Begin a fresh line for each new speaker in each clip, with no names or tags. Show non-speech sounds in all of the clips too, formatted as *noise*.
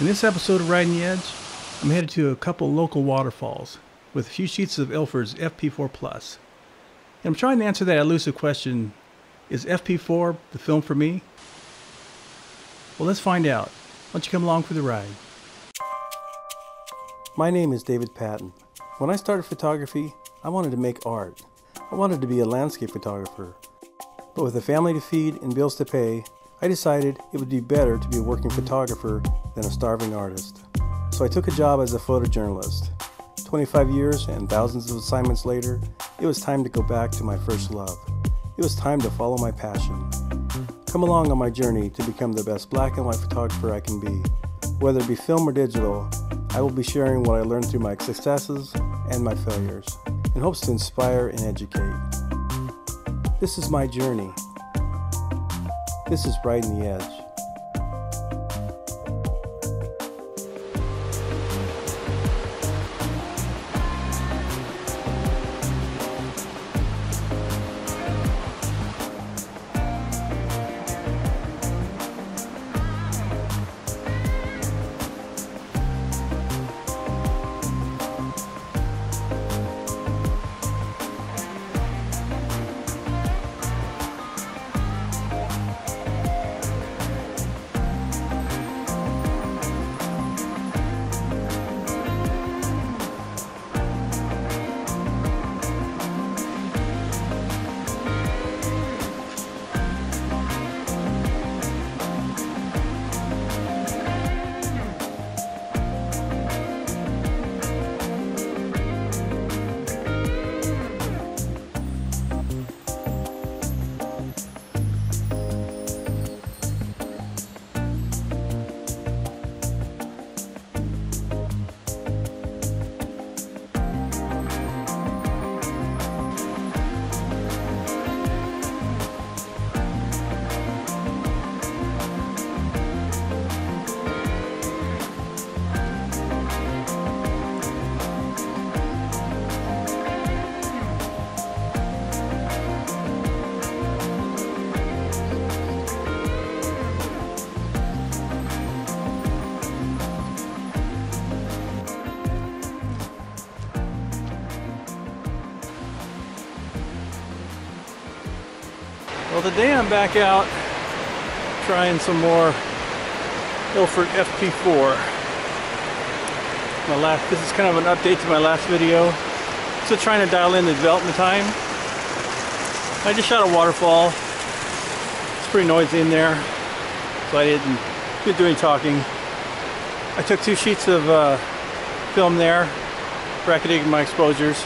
In this episode of Riding the Edge, I'm headed to a couple local waterfalls with a few sheets of Ilford's FP4 Plus. And I'm trying to answer that elusive question is FP4 the film for me? Well, let's find out. Why don't you come along for the ride? My name is David Patton. When I started photography, I wanted to make art. I wanted to be a landscape photographer. But with a family to feed and bills to pay, I decided it would be better to be a working photographer than a starving artist. So I took a job as a photojournalist. 25 years and thousands of assignments later, it was time to go back to my first love. It was time to follow my passion. Come along on my journey to become the best black and white photographer I can be. Whether it be film or digital, I will be sharing what I learned through my successes and my failures, in hopes to inspire and educate. This is my journey. This is Riding the Edge. Today I'm back out trying some more Ilford FP4. My last, this is kind of an update to my last video. Still trying to dial in the development time. I just shot a waterfall. It's pretty noisy in there, so I didn't get doing talking. I took two sheets of uh, film there, bracketing my exposures.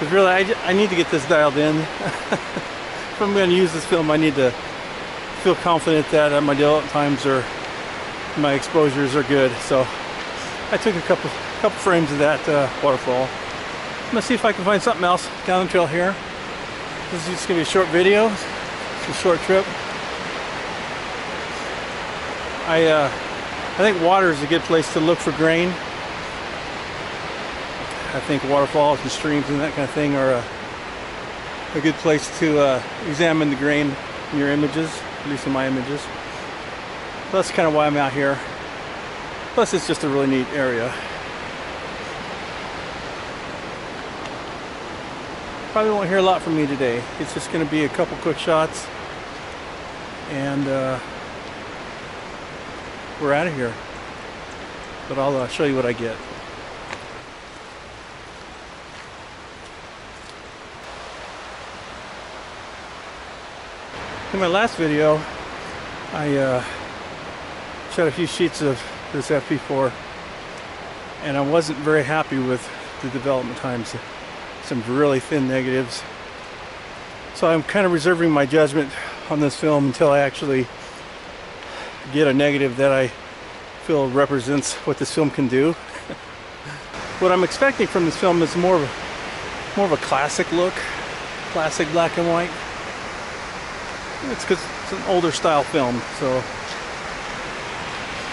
Because really, I, I need to get this dialed in. *laughs* if I'm going to use this film, I need to feel confident that uh, my development times are, my exposures are good. So I took a couple couple frames of that uh, waterfall. I'm going to see if I can find something else down the trail here. This is just going to be a short video. It's a short trip. I, uh, I think water is a good place to look for grain. I think waterfalls and streams and that kind of thing are a, a good place to uh, examine the grain in your images, at least in my images. So that's kind of why I'm out here. Plus it's just a really neat area. Probably won't hear a lot from me today. It's just going to be a couple quick shots and uh, we're out of here. But I'll uh, show you what I get. In my last video, I uh, shot a few sheets of this FP4 and I wasn't very happy with the development times. Some really thin negatives. So I'm kind of reserving my judgment on this film until I actually get a negative that I feel represents what this film can do. *laughs* what I'm expecting from this film is more of a, more of a classic look, classic black and white. It's because it's an older style film, so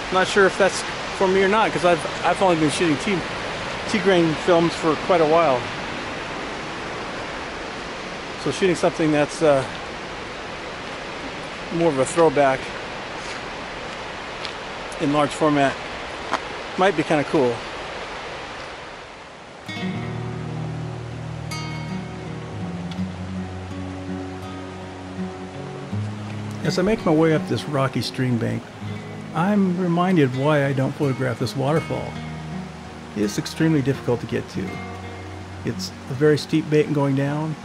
I'm not sure if that's for me or not because I've I've only been shooting T T grain films for quite a while. So shooting something that's uh, more of a throwback in large format might be kind of cool. As I make my way up this rocky stream bank, I'm reminded why I don't photograph this waterfall. It's extremely difficult to get to. It's a very steep bank going down,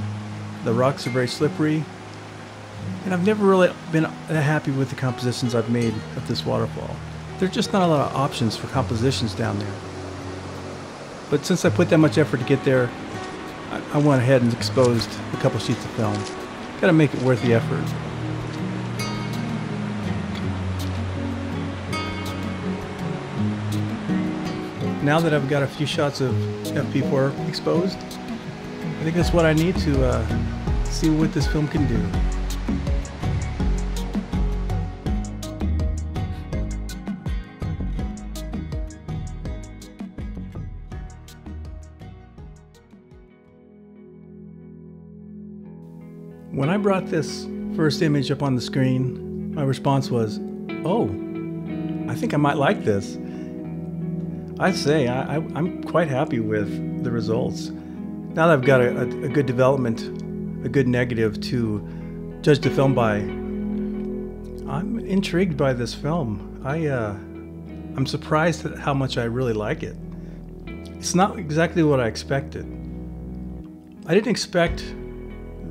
the rocks are very slippery, and I've never really been that happy with the compositions I've made of this waterfall. There's just not a lot of options for compositions down there. But since I put that much effort to get there, I, I went ahead and exposed a couple sheets of film. Gotta make it worth the effort. Now that I've got a few shots of FP4 exposed, I think that's what I need to uh, see what this film can do. When I brought this first image up on the screen, my response was, oh, I think I might like this. I'd say I, am quite happy with the results. Now that I've got a, a, good development, a good negative to judge the film by, I'm intrigued by this film. I, uh, I'm surprised at how much I really like it. It's not exactly what I expected. I didn't expect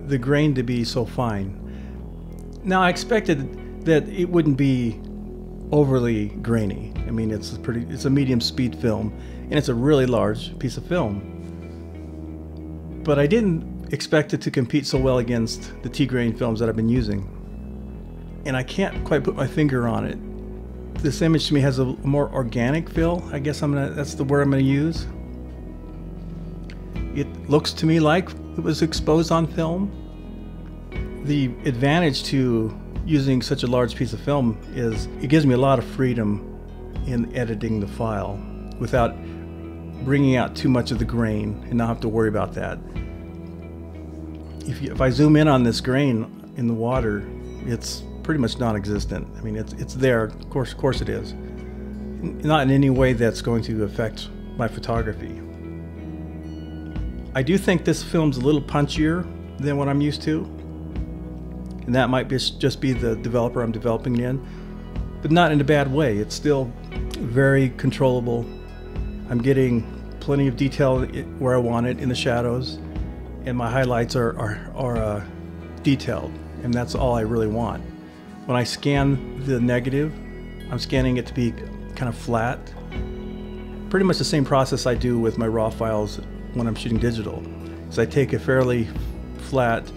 the grain to be so fine. Now I expected that it wouldn't be overly grainy. I mean, it's a pretty, it's a medium speed film, and it's a really large piece of film. But I didn't expect it to compete so well against the T-grain films that I've been using. And I can't quite put my finger on it. This image to me has a more organic feel. I guess I'm gonna, that's the word I'm gonna use. It looks to me like it was exposed on film. The advantage to using such a large piece of film is it gives me a lot of freedom in editing the file without bringing out too much of the grain and not have to worry about that. If, you, if I zoom in on this grain in the water, it's pretty much non-existent. I mean, it's, it's there, of course, of course it is. Not in any way that's going to affect my photography. I do think this film's a little punchier than what I'm used to. And that might just be the developer I'm developing in, but not in a bad way. It's still very controllable. I'm getting plenty of detail where I want it in the shadows, and my highlights are, are, are uh, detailed, and that's all I really want. When I scan the negative, I'm scanning it to be kind of flat. Pretty much the same process I do with my raw files when I'm shooting digital. Is I take a fairly flat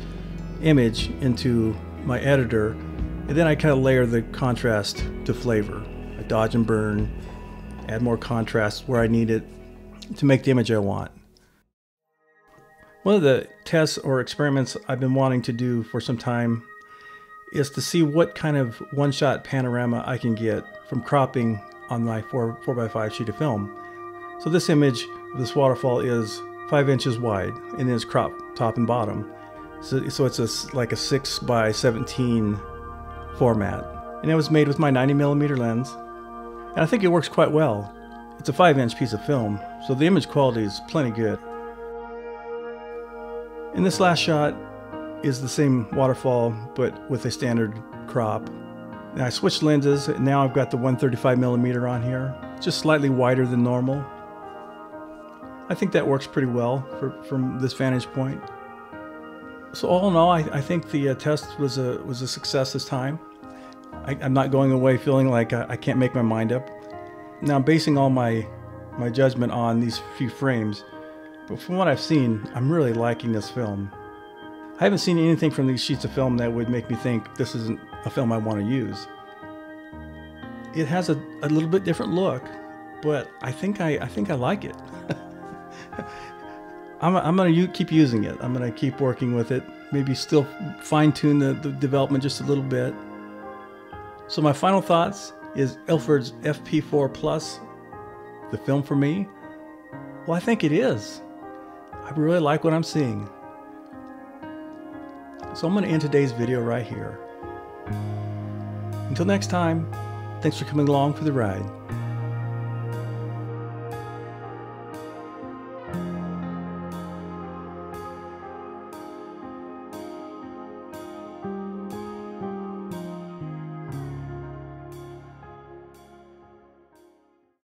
image into my editor, and then I kind of layer the contrast to flavor. I dodge and burn, add more contrast where I need it to make the image I want. One of the tests or experiments I've been wanting to do for some time is to see what kind of one-shot panorama I can get from cropping on my 4, 4x5 sheet of film. So this image of this waterfall is five inches wide and is cropped top and bottom. So, so it's a, like a six by 17 format. And it was made with my 90 millimeter lens. And I think it works quite well. It's a five inch piece of film, so the image quality is plenty good. In this last shot is the same waterfall, but with a standard crop. And I switched lenses, and now I've got the 135 millimeter on here, just slightly wider than normal. I think that works pretty well for, from this vantage point. So all in all, I, I think the uh, test was a was a success this time. I, am not going away feeling like I, I, can't make my mind up. Now I'm basing all my my judgment on these few frames, but from what I've seen, I'm really liking this film. I haven't seen anything from these sheets of film that would make me think this isn't a film I want to use. It has a, a little bit different look, but I think I, I think I like it. *laughs* I'm, I'm going to keep using it. I'm going to keep working with it. Maybe still fine tune the, the development just a little bit. So my final thoughts is Ilford's FP4 Plus the film for me? Well, I think it is. I really like what I'm seeing. So I'm going to end today's video right here. Until next time, Thanks for coming along for the ride.